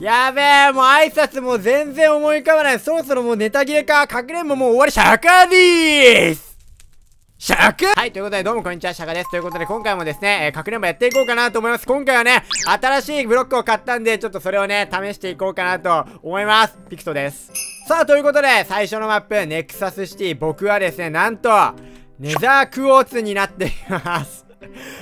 やべえ、もう挨拶も全然思い浮かばない。そろそろもうネタ切れか。かくれんぼもう終わり、シャカでーすシャクはい、ということで、どうもこんにちは、シャカです。ということで、今回もですね、えー、かくれんぼやっていこうかなと思います。今回はね、新しいブロックを買ったんで、ちょっとそれをね、試していこうかなと思います。ピクトです。さあ、ということで、最初のマップ、ネクサスシティ、僕はですね、なんと、ネザークォーツになっています。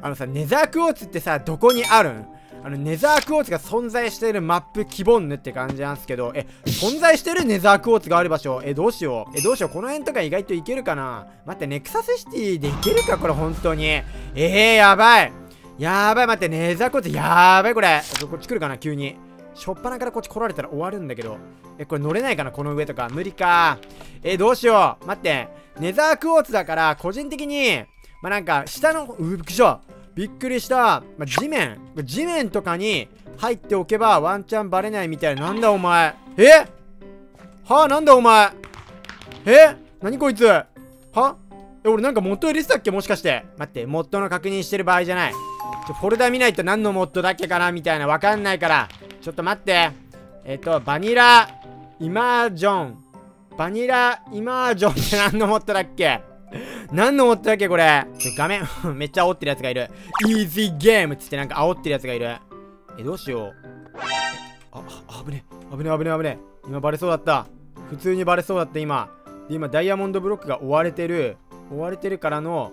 あのさ、ネザークォーツってさ、どこにあるん？あの、ネザークォーツが存在しているマップ希望ぬって感じなんですけど、え、存在してるネザークォーツがある場所、え、どうしよう？え、どうしよう？この辺とか意外といけるかな？待って、ネクサスシティでいけるかこれ、本当に。えー、やばい。やばい、待って、ネザークォーツ、やばい、これ。こっち来るかな、急に。しょっぱなからこっち来られたら終わるんだけど。え、これ乗れないかな？この上とか。無理か。え、どうしよう？待って。ネザークォーツだから、個人的に、まあ、なんか、下の、うびっくりした。びっくりした。まあ、地面。地面とかに入っておけばワンチャンバレないみたいな。なんだお前。え？は？あ、なんだお前。え？何こいつ？は？え、俺なんかモッド入れてたっけ？もしかして。待って、モッドの確認してる場合じゃない。ちょ、フォルダ見ないと何のモッドだっけかな？みたいな。わかんないから。ちょっと待って。えっ、と、バニラ、イマージョン。バニラ、イマージョンって何のモッドだっけ？何の思ったっけこれ。画面 めっちゃ煽ってるやつがいる。イージーゲームつってなんか煽ってるやつがいる。え、どうしよう。あ、あ、危ねえ。危ねえ危ね危ねえ。今バレそうだった。普通にバレそうだった今。で、今ダイヤモンドブロックが追われてる。追われてるからの、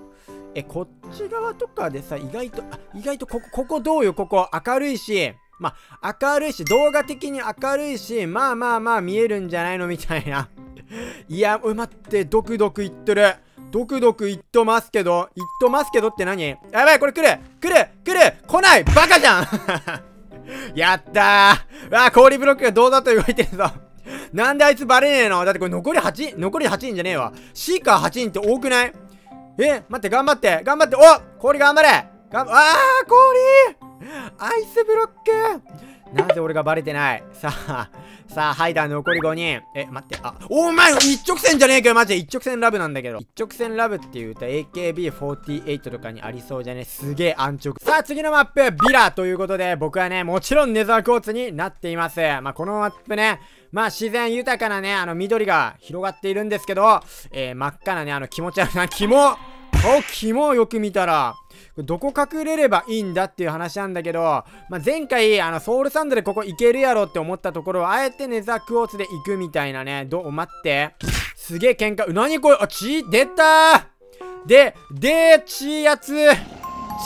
え、こっち側とかでさ、意外と、あ、意外とここ、ここどうよ、ここ。明るいし、まあ、明るいし、動画的に明るいし、まあまあまあ見えるんじゃないの？みたいな。いや、待って、ドクドクいってる。ドクドク言っとますけど、言っとますけどって何？やばい、これ来る。来る来る。来ない。バカじゃん。やったー。わあ、氷ブロックがどうだと動いてるぞ。なんであいつバレねえの？だってこれ残り 8? 残り8人じゃねえわ。シーカー8人って多くない？え待って、頑張って。頑張って。お氷頑張れ。がんあー氷。アイスブロック。なぜ俺がバレてない？さあ、さあ、ハイダー残り5人。え、待って、あ、お前一直線じゃねえかよマジで一直線ラブなんだけど。一直線ラブっていう歌 AKB48 とかにありそうじゃねすげえ安直。さあ、次のマップ、ビラということで、僕はね、もちろんネザークォーツになっています。まあ、このマップね、まあ自然豊かなね、あの緑が広がっているんですけど、えー、真っ赤なね、あの気持ち悪いな、キモ顔キモよく見たら、どこ隠れればいいんだっていう話なんだけど、まあ、前回、あの、ソウルサンドでここ行けるやろって思ったところを、あえてネザークォーツで行くみたいなね。どう、待って。すげえ喧嘩。何これ？あ、血？出たで、で、血やつ。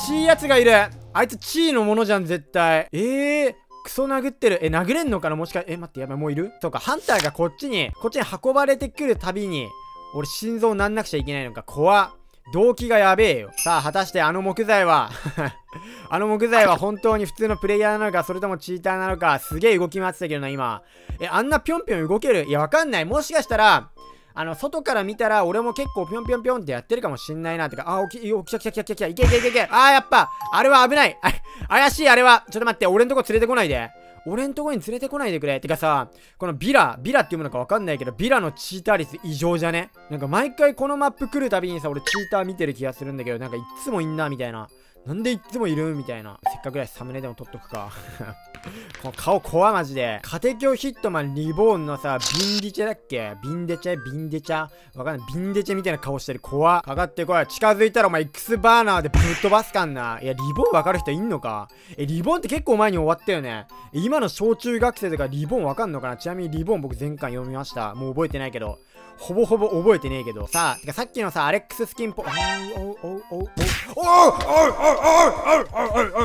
血やつがいる。あいつ血のものじゃん、絶対。えー。クソ殴ってる。え、殴れんのかな？もしか、え、待って、やばい、もういる？そうか、ハンターがこっちに、こっちに運ばれてくるたびに、俺心臓なんなくちゃいけないのか。怖っ。動機がやべえよ。さあ、果たしてあの木材は あの木材は本当に普通のプレイヤーなのか、それともチーターなのか、すげえ動き回ってたけどな、今。え、あんなぴょんぴょん動ける？いや、わかんない。もしかしたら、あの、外から見たら、俺も結構ぴょんぴょんぴょんってやってるかもしんないな。てか、あ、起き、起きた来た来た来た来た、いけいけいけいけ。あー、やっぱ、あれは危ない。あ怪しい、あれは。ちょっと待って、俺んとこ連れてこないで。俺んとこに連れてこないでくれ。てかさ、このビラ、ビラっていうのかわかんないけど、ビラのチーター率異常じゃね？なんか毎回このマップ来るたびにさ、俺チーター見てる気がするんだけど、なんかいっつもいんな、みたいな。なんでいつもいるみたいな。せっかくらいサムネでも撮っとくか。この顔怖マジで。家庭教ヒットマンリボーンのさ、ビンディチェだっけ？ビンデチェ？ビンデチャわかんない。ビンデチェみたいな顔してる。怖かかってこい。近づいたらお前 X バーナーでぶっ飛ばすかんな。いや、リボーンわかる人いんのか？え、リボーンって結構前に終わったよね。今の小中学生とかリボーンわかんのかな？ちなみにリボーン僕前回読みました。もう覚えてないけど。ほぼほぼ覚えてねえけど。さあ、てかさっきのさ、アレックススキンポ、おおおおおおおおおお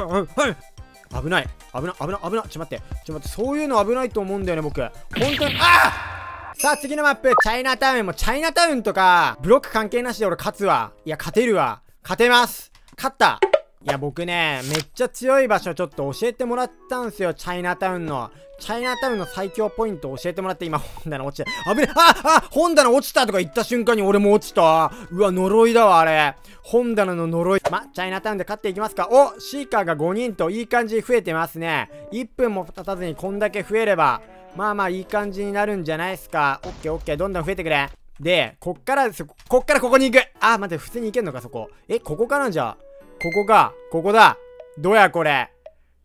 おおおお危ない危ない危ない危ないちょっと待ってちょっと待ってそういうの危ないと思うんだよね僕本当にあさあ次のマップチャイナタウンもチャイナタウンとかブロック関係なしで俺勝つわいや勝てるわ勝てます勝ったいや僕ねめっちゃ強い場所ちょっと教えてもらったんすよチャイナタウンのチャイナタウンの最強ポイント教えてもらって今本棚落ちた。危ねああ本棚落ちたとか言った瞬間に俺も落ちた。うわ、呪いだわ、あれ。本棚の呪い。ま、チャイナタウンで勝っていきますか。おシーカーが5人といい感じに増えてますね。1分も経たずにこんだけ増えれば、まあまあいい感じになるんじゃないっすか。オッケーオッケー、どんどん増えてくれ。で、こっからですよこっからここに行く。あ、待って、普通に行けんのか、そこ。え、ここかなじゃあ。ここか。ここだ。どや、これ。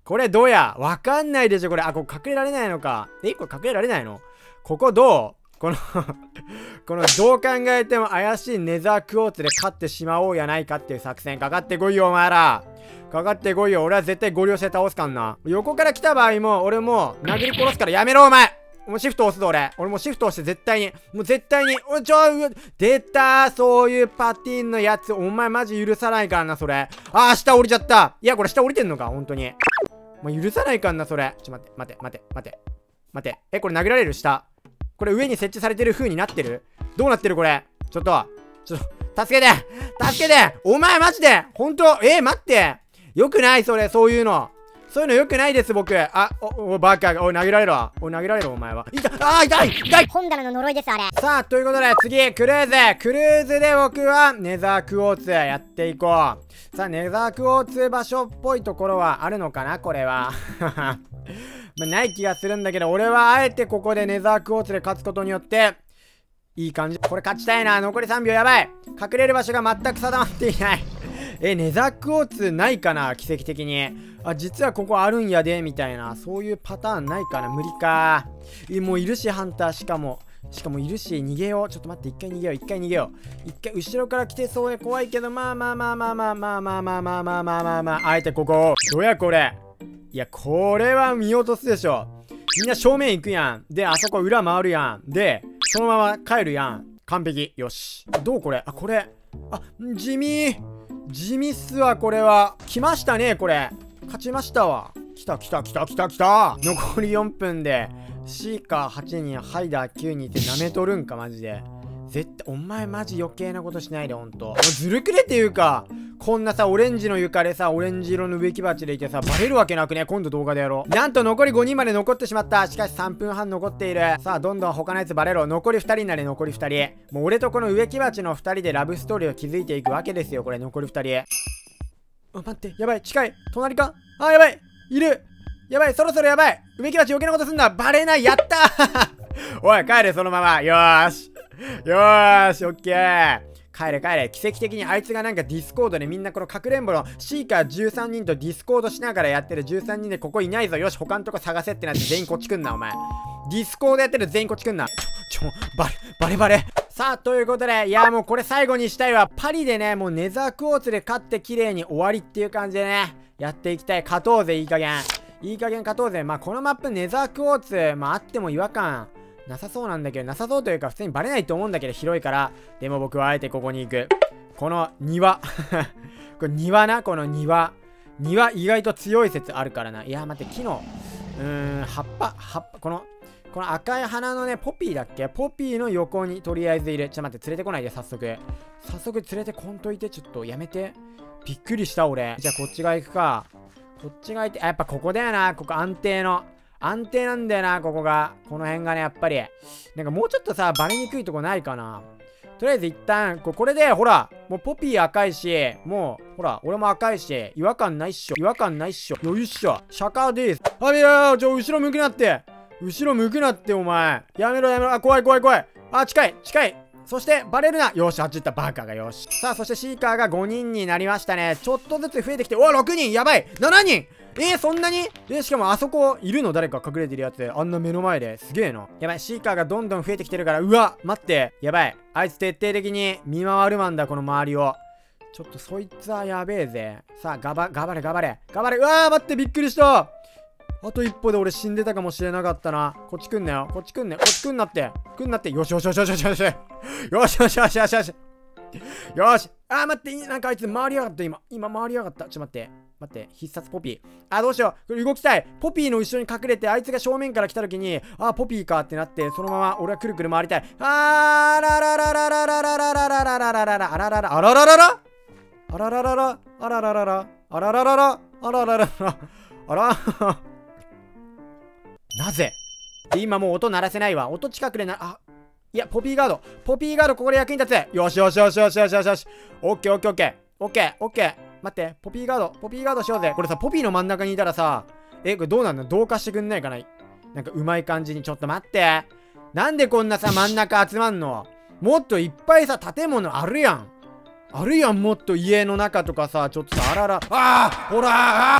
これどうやわかんないでしょこれ。あ、ここ隠れられないのか。えこれ隠れられないの？ここどう？この このどう考えても怪しいネザークォーツで勝ってしまおうやないかっていう作戦かかってこいよお前らかかってこいよ俺は絶対ゴリ押して倒すかんな横から来た場合も俺も殴り殺すからやめろお前もうシフト押すぞ俺。俺もうシフト押して絶対に。もう絶対におちょ出たそういうパティンのやつお前マジ許さないからなそれ。あー下降りちゃった。いやこれ下降りてんのか本当に。もう許さないかんなそれ。ちょ待って待って待って待って。待って。えこれ投げられる？下。これ上に設置されてる風になってる？どうなってるこれ？ちょっとちょっと助けて！助けて！お前マジで！本当？えー、待って！よくない？それそういうの。そういうのよくないです、僕。あ、お、お、バカが、おい、投げられろ。おい、投げられろ、お前は。痛い、あー、痛い痛い本棚の呪いです、あれ。さあ、ということで、次、クルーズ。クルーズで僕は、ネザークォーツやっていこう。さあ、ネザークォーツ場所っぽいところはあるのかなこれは。まあ、ない気がするんだけど、俺はあえてここでネザークォーツで勝つことによって、いい感じ。これ勝ちたいな。残り3秒やばい。隠れる場所が全く定まっていない。え、ネザークォーツないかな奇跡的に。あ、実はここあるんやで、みたいな。そういうパターンないかな無理か。え、もういるし、ハンター、しかも。しかもいるし、逃げよう。ちょっと待って、一回逃げよう、一回逃げよう。一回、後ろから来てそうで怖いけど、まあまあまあまあまあまあまあまあまあまあまあまあまあ、あえてここ。どやこれ。いや、これは見落とすでしょ。みんな正面行くやん。で、あそこ裏回るやん。で、そのまま帰るやん。完璧。よし。どうこれ？あ、これ。あ、地味。地味っすわ、これは。来ましたね、これ。勝ちましたわ。来た来た来た来た来た残り4分で、シーカー8人、ハイダー9人って舐めとるんか、マジで。絶対、お前マジ余計なことしないで、ほんと。ずるくねっていうか、こんなさ、オレンジの床でさ、オレンジ色の植木鉢でいてさ、バレるわけなくね、今度動画でやろう。なんと残り5人まで残ってしまった。しかし3分半残っている。さあ、どんどん他のやつバレろ。残り2人になれ、残り2人。もう俺とこの植木鉢の2人でラブストーリーを築いていくわけですよ、これ、残り2人。あ、待って、やばい、近い。隣か？あ、やばい、いる。やばい、そろそろやばい。植木鉢余計なことすんな。バレない、やった おい、帰れ、そのまま。よーし。よーし、オッケー。帰れ帰れ。奇跡的にあいつがなんかディスコードでみんなこのかくれんぼのシーカー13人とディスコードしながらやってる13人でここいないぞ。よし、他のとこ探せってなって全員こっち来んな、お前。ディスコードやってる全員こっち来んな。ちょ、ちょ、バレ、バレバレ。さあ、ということで、いや、もうこれ最後にしたいわ。パリでね、もうネザークォーツで勝って綺麗に終わりっていう感じでね、やっていきたい。勝とうぜ、いい加減。いい加減勝とうぜ。まあ、このマップネザークォーツ、まあ、あっても違和感なさそうなんだけど、なさそうというか、普通にバレないと思うんだけど、広いから。でも僕はあえてここに行く。この庭。これ庭な、この庭。庭意外と強い説あるからな。いや、待って、木の、うーん、葉っぱ、葉っぱ、この、この赤い花のね、ポピーだっけ？ポピーの横にとりあえずいる。ちょっと待って、連れてこないで、早速。早速連れてこんといて、ちょっとやめて。びっくりした、俺。じゃあ、こっち側行くか。こっち側行って、あ、やっぱここだよな。ここ安定の。安定なんだよな、ここが。この辺がね、やっぱり。なんかもうちょっとさ、バレにくいとこないかな。とりあえず一旦、これで、ほら、もうポピー赤いし、もう、ほら、俺も赤いし、違和感ないっしょ。違和感ないっしょ。よいしょ。シャカーです。あ、いやちょ、後ろ向くなって。後ろ向くなってお前やめろやめろあ怖い怖い怖いあ近い近いそしてバレるなよしあっち行ったバーカーがよしさあそしてシーカーが5人になりましたねちょっとずつ増えてきてお6人やばい7人えー、そんなに？えー、しかもあそこいるの？誰か隠れてるやつあんな目の前ですげえなやばいシーカーがどんどん増えてきてるからうわ待ってやばいあいつ徹底的に見回るマンだこの周りをちょっとそいつはやべえぜさあガバガバれガバれガバれうわー待ってびっくりしたあと一歩で俺死んでたかもしれなかったな。こっち来んなよ。こっち来んねこっち来んなって。来んなって。よしよしよしよしよしよし。よしよしよしよしよし。よし。あー待って、なんかあいつ回りやがった、今。今回りやがった。ちょっと待って。待って、必殺ポピー。あ、どうしよう。これ動きたい。ポピーの後ろに隠れて、あいつが正面から来た時に、あ、ポピーかってなって、そのまま俺はくるくる回りたい。あーらららららららららららららららあらららあららららあららららあららららあららららあららららあらなぜ今もう音鳴らせないわ。音近くでな、あ、いや、ポピーガード。ポピーガード、ここで役に立つ。よしよしよしよしよしよしよし。オッケーオッケーオッケー。オッケーオッケー。待って、ポピーガード。ポピーガードしようぜ。これさ、ポピーの真ん中にいたらさ、え、これどうなんの？同化してくんないかななんかうまい感じに。ちょっと待って。なんでこんなさ、真ん中集まんの？もっといっぱいさ、建物あるやん。あるやん、もっと家の中とかさ、ちょっとさ、あらら、ああほらあ